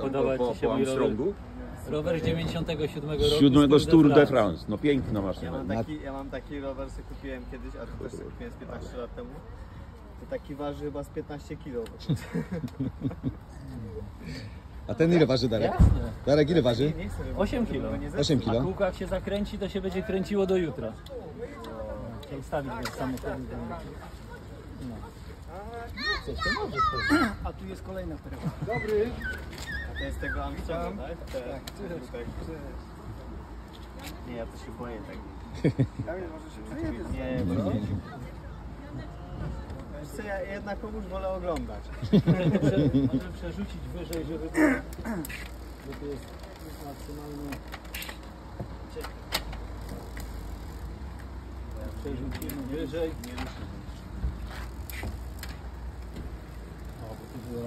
Podoba po, Ci się po mój rower? Armstrongu? Rower z 97 roku. Siódmego z Tour de France. France. No piękna Ja maszyna. mam taki, ja mam taki rower, co kupiłem kiedyś, a to też sobie kupiłem z 15 lat temu. To taki waży chyba z 15 kg. A ten ile waży Darek? Jasne. Darek ile waży? Nie chcę, żeby 8 żeby kilo. go nie zepsuć. 8 A kilo. kółko jak się zakręci, to się będzie kręciło do jutra. Trzeba ustawić bez samochodu. No. Coś to może. A tu jest kolejna perełka. Dobry. A to jest tego Armstronga, tak? Tak. Nie, ja to się boję tak. Nie, bo nie. Wiesz co, ja jednak komuś wolę oglądać. Może, prze, może przerzucić wyżej, żeby było, że to jest maksymalnie... Przerzucimy wyżej. O, bo tu była...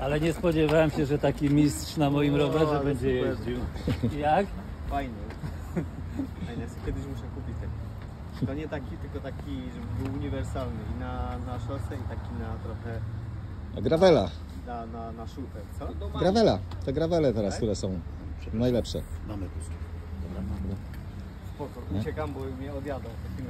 Ale nie spodziewałem się, że taki mistrz na moim rowerze ale będzie super. jeździł. Jak? Fajny. Fajny. Kiedyś muszę kupić taki. To nie taki, tylko taki, żeby był uniwersalny i na, na szosę i taki na trochę A gravela. na, na, na shooter, co? Gravela. Te gravele teraz, które są najlepsze. Spoko, uciekam, bo mnie odjadą w takim